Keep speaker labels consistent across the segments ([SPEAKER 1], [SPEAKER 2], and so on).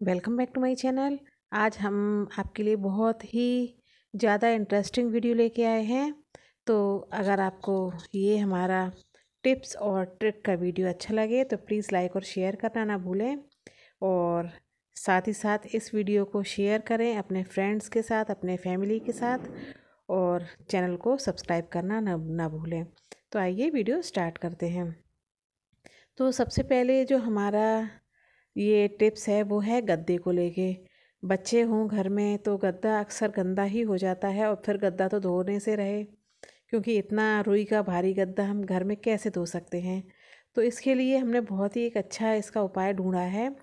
[SPEAKER 1] Welcome back to my channel. आज हम आपके लिए बहुत ही ज़्यादा इंटरेस्टिंग वीडियो लेके आए हैं। तो अगर आपको ये हमारा टिप्स और ट्रिक का वीडियो अच्छा लगे तो प्लीज़ लाइक और शेयर करना ना भूलें। और साथ ही साथ इस वीडियो को शेयर करें अपने फ्रेंड्स के साथ, अपने फैमिली के साथ, और चैनल को सब्सक्राइब करना ना ना भूलें। तो आइए वीडियो स्टार्ट करते हैं। तो सबसे पहले जो हमारा ये टिप्स है, वो है गद्दे को लेके। बच्चे हों घर में तो गद्दा अक्सर गंदा ही हो जाता है और फिर गद्दा तो धोने से रहे। क्योंकि इतना रुई का भारी गद्दा हम घर में कैसे धो सकते हैं? तो इसके लिए हमने बहुत ही एक अच्छा इसका उपाय ढूंढा है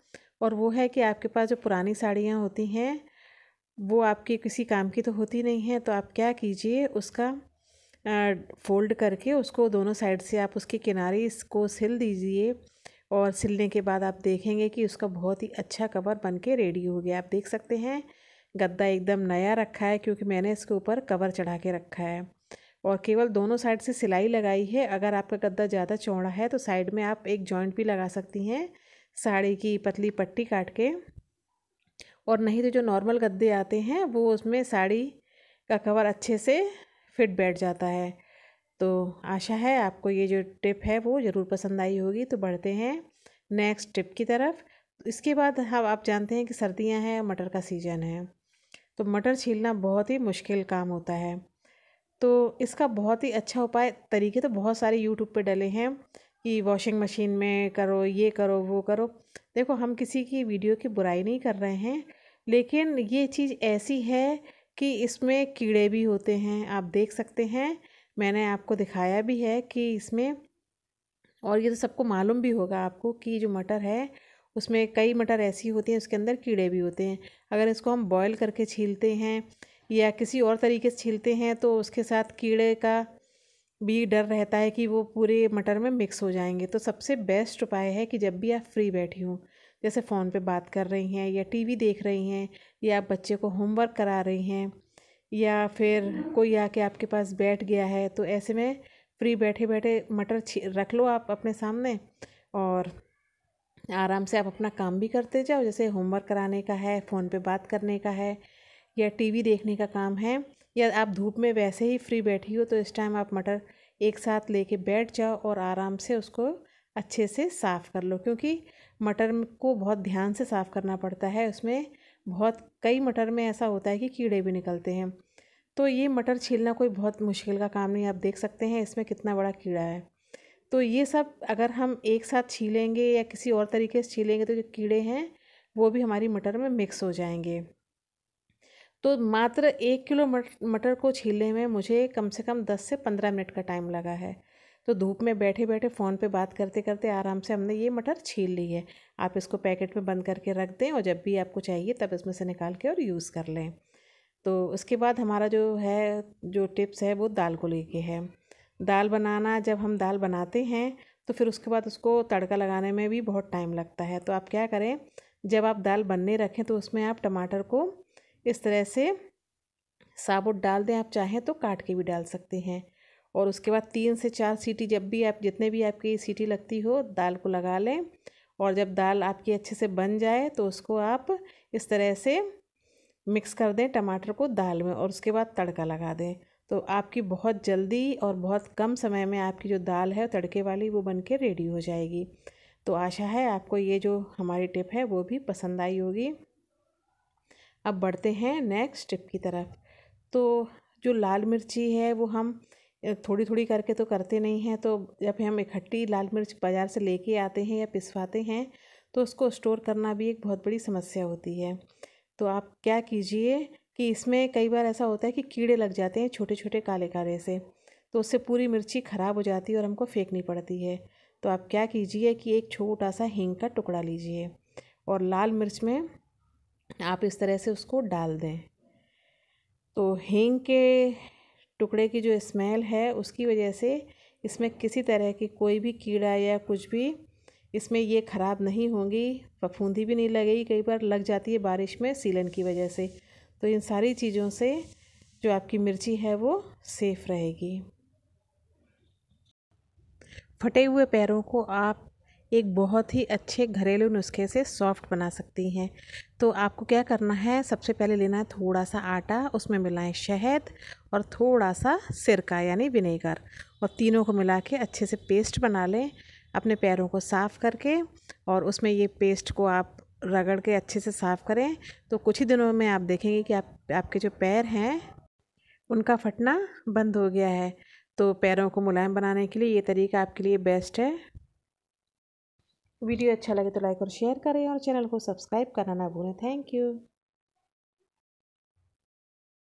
[SPEAKER 1] और वो है कि आपके पास जो पुरानी साड़ियाँ होती हैं, वो आपकी किसी काम की तो होती नहीं है तो आप क्या कीजिए, उसका फोल्ड करके उसको दोनों साइड से आप उसके किनारे इसको सिल दीजिए। और सिलने के बाद आप देखेंगे कि उसका बहुत ही अच्छा कवर बन के रेडी हो गया। आप देख सकते हैं, गद्दा एकदम नया रखा है क्योंकि मैंने इसके ऊपर कवर चढ़ा के रखा है। और केवल दोनों साइड से सिलाई लगाई है। अगर आपका गद्दा ज़्यादा चौड़ा है तो साइड में आप एक जॉइंट भी लगा सकती हैं, साड़ी की पतली पट्टी काट के। और नहीं तो जो नॉर्मल गद्दे आते हैं, वो उसमें साड़ी का कवर अच्छे से फिट बैठ जाता है। तो आशा है आपको ये जो टिप है वो ज़रूर पसंद आई होगी। तो बढ़ते हैं नेक्स्ट टिप की तरफ़। इसके बाद हम, आप जानते हैं कि सर्दियाँ हैं, मटर का सीज़न है। तो मटर छीलना बहुत ही मुश्किल काम होता है। तो इसका बहुत ही अच्छा उपाय, तरीके तो बहुत सारे यूट्यूब पे डले हैं कि वॉशिंग मशीन में करो, ये करो, वो करो। देखो, हम किसी की वीडियो की बुराई नहीं कर रहे हैं, लेकिन ये चीज़ ऐसी है कि इसमें कीड़े भी होते हैं, आप देख सकते हैं। मैंने आपको दिखाया भी है कि इसमें, और ये तो सबको मालूम भी होगा आपको कि जो मटर है, उसमें कई मटर ऐसी होती हैं, उसके अंदर कीड़े भी होते हैं। अगर इसको हम बॉईल करके छीलते हैं या किसी और तरीके से छीलते हैं तो उसके साथ कीड़े का भी डर रहता है कि वो पूरे मटर में मिक्स हो जाएँगे। तो सबसे बेस्ट उपाय है कि जब भी आप फ्री बैठी हों, जैसे फ़ोन पे बात कर रही हैं या टीवी देख रही हैं या आप बच्चे को होमवर्क करा रही हैं या फिर कोई आके आपके पास बैठ गया है तो ऐसे में फ्री बैठे बैठे मटर रख लो आप अपने सामने और आराम से आप अपना काम भी करते जाओ, जैसे होमवर्क कराने का है फ़ोन पे बात करने का है या टीवी देखने का काम है, या आप धूप में वैसे ही फ्री बैठी हो तो इस टाइम आप मटर एक साथ लेके बैठ जाओ और आराम से उसको अच्छे से साफ़ कर लो, क्योंकि मटर को बहुत ध्यान से साफ़ करना पड़ता है, उसमें बहुत, कई मटर में ऐसा होता है कि कीड़े भी निकलते हैं। तो ये मटर छीलना कोई बहुत मुश्किल का काम नहीं, आप देख सकते हैं इसमें कितना बड़ा कीड़ा है। तो ये सब अगर हम एक साथ छीलेंगे या किसी और तरीके से छीलेंगे तो जो कीड़े हैं, वो भी हमारी मटर में मिक्स हो जाएँगे। तो मात्र एक किलो मटर को छीलने में मुझे कम से कम दस से पंद्रह मिनट का टाइम लगा है। तो धूप में बैठे बैठे फ़ोन पे बात करते करते आराम से हमने ये मटर छील ली है। आप इसको पैकेट में बंद करके रख दें और जब भी आपको चाहिए तब इसमें से निकाल के और यूज़ कर लें। तो उसके बाद हमारा जो है, जो टिप्स है वो दाल को लेके है। दाल बनाना, जब हम दाल बनाते हैं तो फिर उसके बाद उसको तड़का लगाने में भी बहुत टाइम लगता है। तो आप क्या करें, जब आप दाल बनने रखें तो उसमें आप टमाटर को इस तरह से साबुत डाल दें। आप चाहें तो काट के भी डाल सकते हैं। और उसके बाद तीन से चार सीटी जब भी आप, जितने भी आपकी सीटी लगती हो, दाल को लगा लें। और जब दाल आपकी अच्छे से बन जाए तो उसको आप इस तरह से मिक्स कर दें टमाटर को दाल में और उसके बाद तड़का लगा दें। तो आपकी बहुत जल्दी और बहुत कम समय में आपकी जो दाल है, तड़के वाली, वो बन के रेडी हो जाएगी। तो आशा है आपको ये जो हमारी टिप है, वो भी पसंद आई होगी। अब बढ़ते हैं नेक्स्ट टिप की तरफ़। तो जो लाल मिर्ची है, वो हम थोड़ी थोड़ी करके तो करते नहीं हैं तो जब हम इकट्ठी लाल मिर्च बाज़ार से लेके आते हैं या पिसवाते हैं तो उसको स्टोर करना भी एक बहुत बड़ी समस्या होती है। तो आप क्या कीजिए कि इसमें कई बार ऐसा होता है कि कीड़े लग जाते हैं छोटे छोटे काले काले से तो उससे पूरी मिर्ची ख़राब हो जाती है और हमको फेंकनी पड़ती है। तो आप क्या कीजिए कि एक छोटा सा हींग का टुकड़ा लीजिए और लाल मिर्च में आप इस तरह से उसको डाल दें। तो हींग के टुकड़े की जो स्मेल है, उसकी वजह से इसमें किसी तरह की कोई भी कीड़ा या कुछ भी इसमें ये ख़राब नहीं होंगी। फफूंदी भी नहीं लगेगी, कई बार लग जाती है बारिश में सीलन की वजह से। तो इन सारी चीज़ों से जो आपकी मिर्ची है, वो सेफ़ रहेगी। फटे हुए पैरों को आप एक बहुत ही अच्छे घरेलू नुस्खे से सॉफ्ट बना सकती हैं। तो आपको क्या करना है, सबसे पहले लेना है थोड़ा सा आटा, उसमें मिलाएँ शहद और थोड़ा सा सिरका यानी विनेगर और तीनों को मिला के अच्छे से पेस्ट बना लें अपने पैरों को साफ़ करके और उसमें ये पेस्ट को आप रगड़ के अच्छे से साफ़ करें। तो कुछ ही दिनों में आप देखेंगे कि आप, आपके जो पैर हैं, उनका फटना बंद हो गया है। तो पैरों को मुलायम बनाने के लिए ये तरीका आपके लिए बेस्ट है। वीडियो अच्छा लगे तो लाइक और शेयर करें और चैनल को सब्सक्राइब करना ना भूलें। Thank you.